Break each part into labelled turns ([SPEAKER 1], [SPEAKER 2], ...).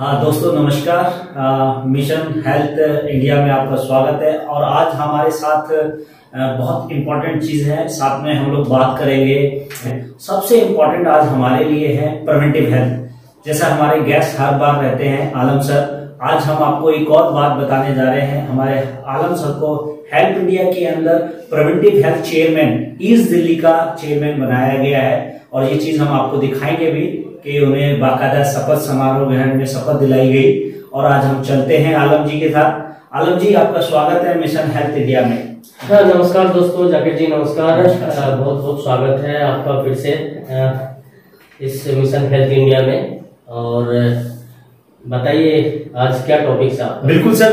[SPEAKER 1] दोस्तों, नमस्कार। Mission health India में आपका स्वागत है। और आज हमारे साथ बहुत इम्पोर्टेंट चीज़ है। साथ में हम लोग बात करेंगे। सबसे इम्पोर्टेंट आज हमारे लिए है प्रिवेंटिव हेल्थ जैसा हमारे गेस्ट हर बार रहते हैं, आलम सर, आज हम आपको एक और बात बताने जा रहे हैं। हमारे आलम सर को हेल्थ इंडिया के अंदर preventive health chairman east Delhi का चेयरमैन बनाया गया है। और ये चीज़ हम आपको दिखाएँगे भी। कि उन्हें बाकायदा शपथ समारोह ग्रहण में शपथ दिलाई गई। और आज हम चलते हैं आलम जी के साथ। आलम जी आपका स्वागत है मिशन हेल्थ इंडिया में।
[SPEAKER 2] हाँ नमस्कार दोस्तों जाकिर जी नमस्कार।
[SPEAKER 1] नमस्कार।
[SPEAKER 2] बहुत बहुत स्वागत है आपका फिर से इस मिशन हेल्थ इंडिया में। और बताइए आज क्या टॉपिक आपका?
[SPEAKER 1] बिल्कुल सर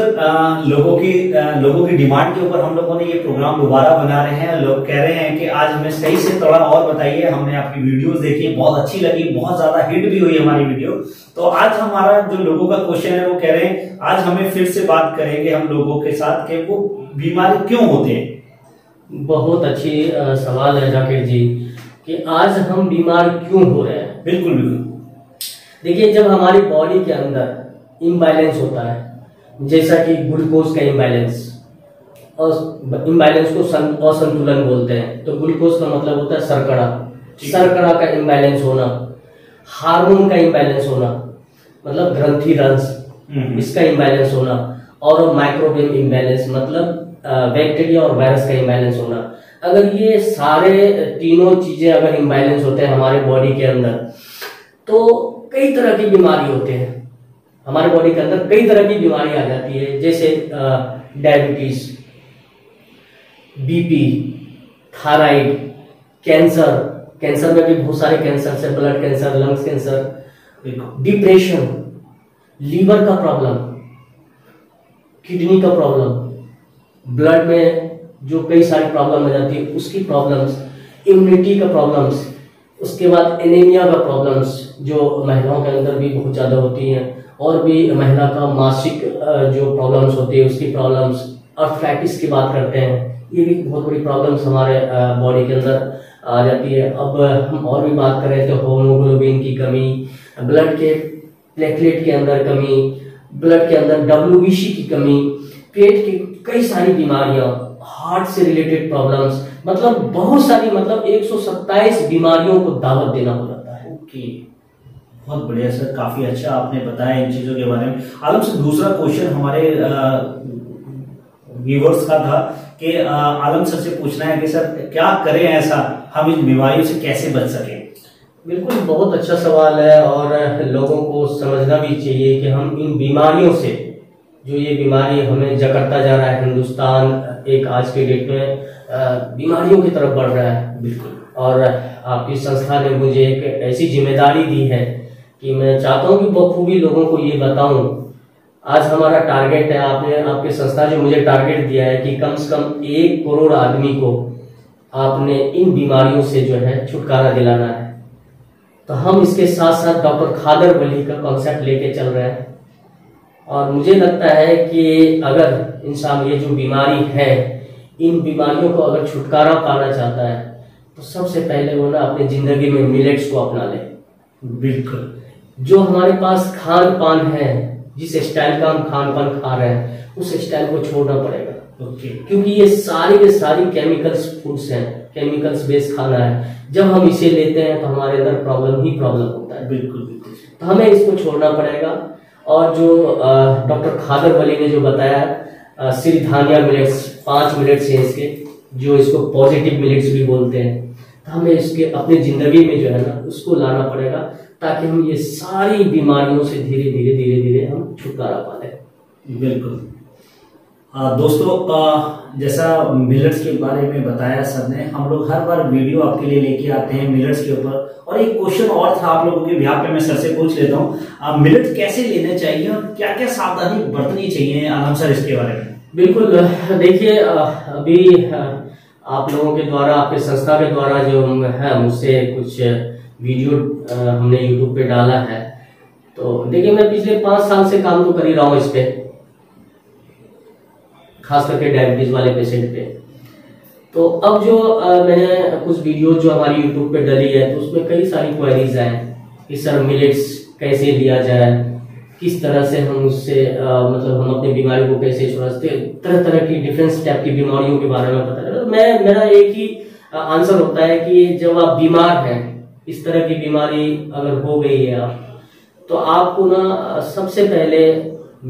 [SPEAKER 1] लोगों की अ, लोगों की डिमांड के ऊपर हम लोगों ने ये प्रोग्राम दोबारा बना रहे हैं। लोग कह रहे हैं कि आज हमें सही से थोड़ा और बताइए। हमने आपकी वीडियोस देखी बहुत अच्छी लगी बहुत ज़्यादा हिट भी हुई हमारी वीडियो तो आज हमारा जो लोगों का क्वेश्चन है वो कह रहे हैं आज हमें फिर से बात करेंगे हम लोगों के साथ कि वो बीमारी क्यों होते हैं।
[SPEAKER 2] बहुत अच्छी सवाल है जाकिर जी कि आज हम बीमार क्यों हो रहे हैं?
[SPEAKER 1] बिल्कुल बिल्कुल।
[SPEAKER 2] देखिए जब हमारी बॉडी के अंदर इम्बैलेंस होता है जैसा कि ग्लूकोज का इम्बैलेंस और इम्बैलेंस को असंतुलन बोलते हैं तो ग्लूकोज का मतलब होता है
[SPEAKER 1] है।
[SPEAKER 2] शर्करा का इम्बैलेंस होना हार्मोन का इम्बैलेंस होना मतलब ग्रंथि रंस
[SPEAKER 1] हम्म।
[SPEAKER 2] इसका इम्बैलेंस होना और माइक्रोबियम इम्बैलेंस मतलब बैक्टीरिया और वायरस का इम्बैलेंस होना अगर ये सारे तीनों चीज़ें अगर इम्बैलेंस होते हैं हमारे बॉडी के अंदर तो कई तरह की बीमारी होते हैं। हमारे बॉडी के अंदर कई तरह की बीमारी आ जाती है जैसे diabetes BP thyroid cancer cancer में भी बहुत सारे कैंसर है blood cancer lungs cancer depression liver का प्रॉब्लम किडनी का प्रॉब्लम ब्लड में जो कई सारी प्रॉब्लम आ जाती है उसकी प्रॉब्लम्स इम्यूनिटी का प्रॉब्लम्स उसके बाद एनीमिया का प्रॉब्लम्स जो महिलाओं के अंदर भी बहुत ज़्यादा होती हैं और भी महिला का मासिक जो प्रॉब्लम्स होती है, उसकी प्रॉब्लम्स अर्थराइटिस की बात करते हैं, ये भी बहुत बड़ी प्रॉब्लम्स हमारे बॉडी के अंदर आ जाती है। अब हम और भी बात करें तो होमोग्लोबिन की कमी ब्लड के प्लेटलेट के अंदर कमी ब्लड के अंदर डब्ल्यूबीसी की कमी, पेट की कई सारी बीमारियाँ हार्ट से रिलेटेड प्रॉब्लम्स मतलब बहुत सारी मतलब 127 बीमारियों को दावत देना हो जाता है।
[SPEAKER 1] ओके। बहुत बढ़िया सर काफ़ी अच्छा आपने बताया इन चीज़ों के बारे में। आलम से दूसरा क्वेश्चन हमारे व्यूवर्स का था कि आलम सर से पूछना है कि सर क्या करें ऐसा? हम इन बीमारियों से कैसे बच सकें?
[SPEAKER 2] बिल्कुल बहुत अच्छा सवाल है और लोगों को समझना भी चाहिए कि हम इन बीमारियों से जो ये बीमारी हमें जकड़ता जा रहा है हिंदुस्तान एक आज के डेट में बीमारियों की तरफ़ बढ़ रहा है,
[SPEAKER 1] बिल्कुल।
[SPEAKER 2] और आपकी संस्था ने मुझे एक ऐसी ज़िम्मेदारी दी है कि मैं चाहता हूँ कि बखूबी लोगों को ये बताऊँ, आज हमारा टारगेट है, आपने, आपकी संस्था जो मुझे टारगेट दिया है कि कम से कम एक करोड़ आदमी को आपने इन बीमारियों से जो है छुटकारा दिलाना है। तो हम इसके साथ साथ डॉक्टर खादर वली का कॉन्सेप्ट लेके चल रहे हैं। और मुझे लगता है कि अगर इंसान ये जो बीमारी है इन बीमारियों को अगर छुटकारा पाना चाहता है तो सबसे पहले वो ना अपनी ज़िंदगी में मिलेट्स को अपना ले।
[SPEAKER 1] बिल्कुल।
[SPEAKER 2] जो हमारे पास खान पान है जिस स्टाइल का हम खान पान खा रहे हैं उस स्टाइल को छोड़ना पड़ेगा।
[SPEAKER 1] ओके।
[SPEAKER 2] क्योंकि ये सारी के सारी केमिकल्स फूड्स हैं केमिकल्स बेस्ड खाना है। जब हम इसे लेते हैं तो हमारे अंदर प्रॉब्लम ही प्रॉब्लम होता है।
[SPEAKER 1] बिल्कुल बिल्कुल।
[SPEAKER 2] तो हमें इसको छोड़ना पड़ेगा। और जो डॉक्टर खादर वली ने जो बताया अ, सिरधानिया मिलेट्स पाँच मिनट्स हैं इसके, जो इसको पॉजिटिव मिनट्स भी बोलते हैं तो हमें इसके अपनी ज़िंदगी में जो है ना, उसको लाना पड़ेगा, ताकि हम ये सारी बीमारियों से धीरे धीरे धीरे धीरे हम छुटकारा पा लें।
[SPEAKER 1] बिल्कुल। दोस्तों जैसा मिलट्स के बारे में बताया सर ने, हम लोग हर बार वीडियो आपके लिए लेके आते हैं मिलट्स के ऊपर। और एक क्वेश्चन और था आप लोगों के बिहार पे मैं सर से पूछ लेता हूँ। मिलट्स कैसे लेने चाहिए और क्या क्या सावधानी बरतनी चाहिए? आलम सर, इसके बारे में।
[SPEAKER 2] बिल्कुल, देखिए अभी आप लोगों के द्वारा, आपके संस्था के द्वारा जो है, मुझसे कुछ वीडियो हमने यूट्यूब पे डाला है। तो देखिए, मैं पिछले पाँच साल से काम तो कर ही रहा हूँ इस पे, खास करके डायबिटीज़ वाले पेशेंट पे। तो अब जो मैंने कुछ वीडियो जो हमारी यूट्यूब पे डली है तो उसमें कई सारी क्वेरीज हैं। कि सर मिलेट्स कैसे लिया जाए? किस तरह से हम उससे मतलब हम अपनी बीमारी को कैसे छुड़ा सकते हैं, तरह तरह की डिफरेंस टाइप की बीमारियों के बारे में पता चला। तो मैं मेरा एक ही आंसर होता है कि जब आप बीमार हैं इस तरह की बीमारी अगर हो गई है आप तो आपको ना सबसे पहले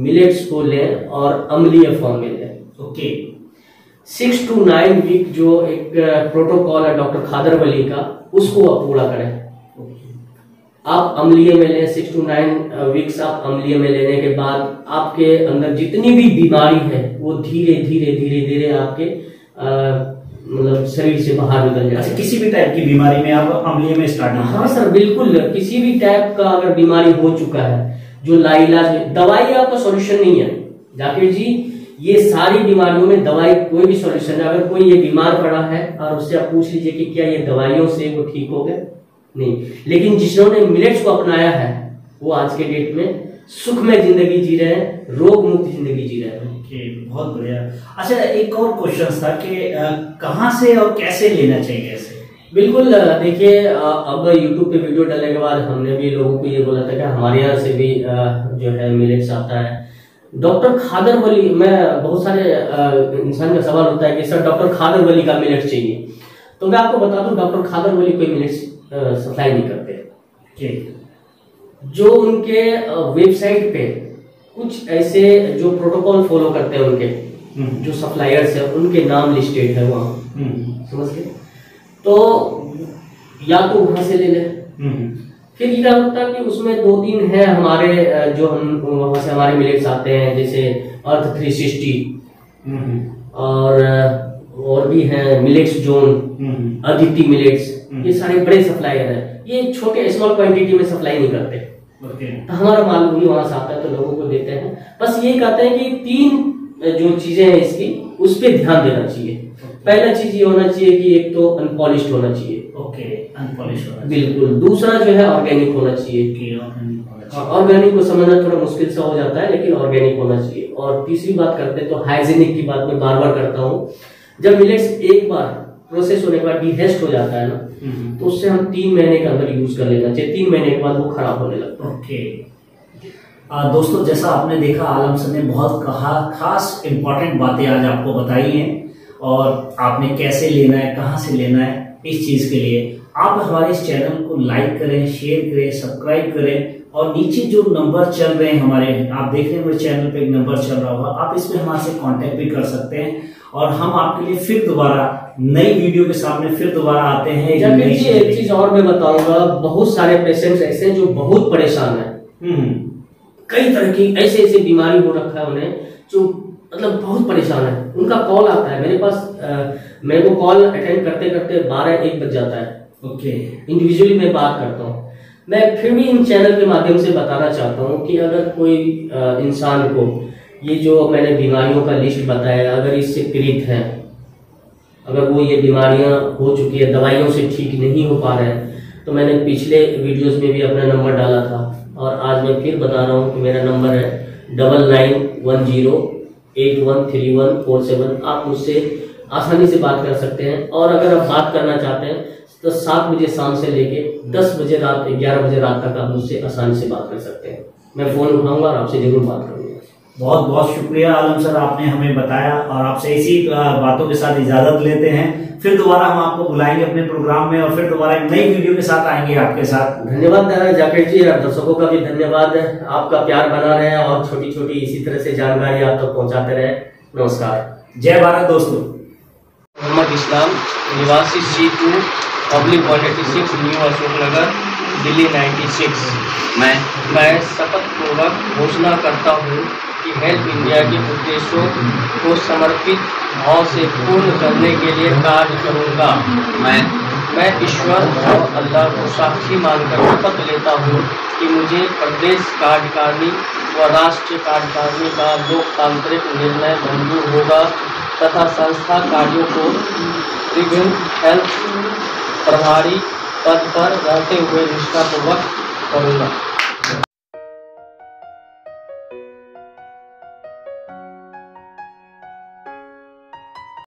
[SPEAKER 2] मिलेट्स को लें और अम्लीय फॉर्म में लें।
[SPEAKER 1] Okay
[SPEAKER 2] six two nine week जो एक प्रोटोकॉल है डॉक्टर खादर वली का उसको आप पूरा करें। आप अम्लीय में लें सिक्स टू नाइन वीक्स आप अम्लीय में लेने के बाद आपके अंदर जितनी भी बीमारी है वो धीरे धीरे धीरे धीरे आपके अ, मतलब शरीर से बाहर निकल जाए अच्छा
[SPEAKER 1] किसी भी टाइप की बीमारी में आप अम्लीय में स्टार्ट
[SPEAKER 2] हाँ सर बिल्कुल किसी भी टाइप का अगर बीमारी हो चुका है जो लाइलाज दवाई आपका सोल्यूशन नहीं है। जाकिर जी ये सारी बीमारियों में दवाई कोई भी सोल्यूशन है। अगर कोई ये बीमार पड़ा है और उससे आप पूछ लीजिए कि क्या ये दवाइयों से वो ठीक हो गए? नहीं। लेकिन जिन्होंने मिलेट्स को अपनाया है वो आज के डेट में सुखमय ज़िंदगी जी रहे हैं रोग मुक्त ज़िंदगी जी रहे हैं।
[SPEAKER 1] ओके बहुत बढ़िया। अच्छा एक और क्वेश्चन था कि कहाँ से और कैसे लेना चाहिए ऐसे?
[SPEAKER 2] बिल्कुल देखिए अब YouTube पे वीडियो डालने के बाद हमने भी लोगों को ये बोला था कि हमारे यहाँ से भी जो है मिलेट्स आता है। डॉक्टर खादर वली मैं बहुत सारे इंसान का सवाल होता है कि सर डॉक्टर खादर वली का मिलेट्स चाहिए? तो मैं आपको बता दूँ डॉक्टर खादर वली कोई मिलेट्स सप्लाई नहीं करते। जो उनके वेबसाइट पे कुछ ऐसे जो प्रोटोकॉल फॉलो करते हैं उनके
[SPEAKER 1] हम्म,
[SPEAKER 2] जो सप्लायर्स है उनके नाम लिस्टेड है वहाँ।
[SPEAKER 1] हम्म,
[SPEAKER 2] समझ गए? तो या तो वहाँ से ले लें।
[SPEAKER 1] हम्म,
[SPEAKER 2] फिर क्या होता है कि उसमें दो तीन है हमारे जो हम वहाँ से हमारे मिलेट्स आते हैं जैसे अर्थ थ्री सिक्सटी और और भी हैं मिलेट्स जोन अदिति मिलेट्स। ये सारे बड़े सप्लायर हैं। ये छोटे स्मॉल क्वांटिटी में सप्लाई नहीं करते।
[SPEAKER 1] ओके।
[SPEAKER 2] तो हमारा माल भी वहाँ से आता है तो लोगों को देते हैं। बस ये कहते हैं कि तीन जो चीज़ें हैं इसकी उस पर ध्यान देना चाहिए। पहला चीज़ ये होना चाहिए कि एक तो अनपॉलिश्ड होना चाहिए।
[SPEAKER 1] ओके अनपॉलिश होना
[SPEAKER 2] बिल्कुल। दूसरा जो है ऑर्गेनिक होना चाहिए। ऑर्गेनिक को समझना थोड़ा मुश्किल सा हो जाता है लेकिन ऑर्गेनिक होना चाहिए। और तीसरी बात करते हैं तो हाइजेनिक की बात मैं बार बार करता हूँ। जब मिलेट्स एक बार प्रोसेस होने के बाद डिहेस्ट हो जाता है ना
[SPEAKER 1] हम्म,
[SPEAKER 2] तो उससे हम तीन महीने के अंदर यूज़ कर लेना चाहिए तीन महीने के बाद वो खराब होने लगता है।
[SPEAKER 1] ओके आ, दोस्तों जैसा आपने देखा आलम सर ने बहुत कहा खास इंपॉर्टेंट बातें आज आपको बताई हैं और आपने कैसे लेना है कहाँ से लेना है इस चीज़ के लिए आप हमारे इस चैनल को लाइक करें शेयर करें सब्सक्राइब करें और नीचे जो नंबर चल रहे हैं हमारे आप देख रहे हैं मेरे चैनल पे एक नंबर चल रहा होगा आप इस पे हमारे से कांटेक्ट भी कर सकते हैं और हम आपके लिए फिर दोबारा नई वीडियो के सामने फिर दोबारा आते हैं एक
[SPEAKER 2] जबकि जी एक चीज़ और मैं बताऊँगा बहुत सारे पेशेंट्स ऐसे हैं जो बहुत परेशान हैं।
[SPEAKER 1] हम्म
[SPEAKER 2] कई तरह की ऐसे ऐसे बीमारी हो रखा है उन्हें जो मतलब बहुत परेशान है। उनका कॉल आता है मेरे पास मेरे को कॉल अटेंड करते करते बारह एक बज जाता है।
[SPEAKER 1] ओके
[SPEAKER 2] इंडिविजुअली मैं बात करता हूँ। मैं फिर भी इन चैनल के माध्यम से बताना चाहता हूँ कि अगर कोई इंसान को ये जो मैंने बीमारियों का लिस्ट बताया, अगर इससे पीड़ित है, अगर वो ये बीमारियाँ हो चुकी है, दवाइयों से ठीक नहीं हो पा रहे हैं तो मैंने पिछले वीडियोस में भी अपना नंबर डाला था और आज मैं फिर बता रहा हूँ कि मेरा नंबर है double nine one zero eight one three one four seven आप मुझसे आसानी से बात कर सकते हैं और अगर आप बात करना चाहते हैं तो सात बजे शाम से लेके दस बजे रात ग्यारह बजे रात तक आप मुझसे आसानी से बात कर सकते हैं। मैं फ़ोन उठाऊँगा और आपसे ज़रूर बात करूँगा।
[SPEAKER 1] बहुत बहुत शुक्रिया आलम सर आपने हमें बताया और आपसे इसी बातों के साथ इजाज़त लेते हैं। फिर दोबारा हम आपको बुलाएँगे अपने प्रोग्राम में और फिर दोबारा एक नई वीडियो के साथ आएँगे आपके साथ।
[SPEAKER 2] धन्यवाद जाकेट जी और दर्शकों का भी धन्यवाद। आपका प्यार बना रहे और छोटी छोटी इसी तरह से जानकारी आप तक तो पहुंचाते रहे। नमस्कार।
[SPEAKER 1] जय भारत दोस्तों।
[SPEAKER 2] मोहम्मद इस्लाम निवासी C two public politics new Ashok Nagar Delhi 96
[SPEAKER 3] मैं?
[SPEAKER 2] मैं शपथ पूर्वक घोषणा करता हूँ कि हेल्प इंडिया के उद्देश्यों को समर्पित भाव से पूर्ण करने के लिए कार्य करूँगा।
[SPEAKER 3] मैं?
[SPEAKER 2] मैं ईश्वर और अल्लाह को साक्षी मानकर शपथ लेता हूँ कि मुझे प्रदेश कार्यकारिणी व राष्ट्रीय कार्यकारिणी का लोकतांत्रिक निर्णय मंजूर होगा तथा संस्था कार्यों को विभिन्न हेल्थ प्रभारी पद पर रहते हुए निष्ठापूर्वक करूँगा।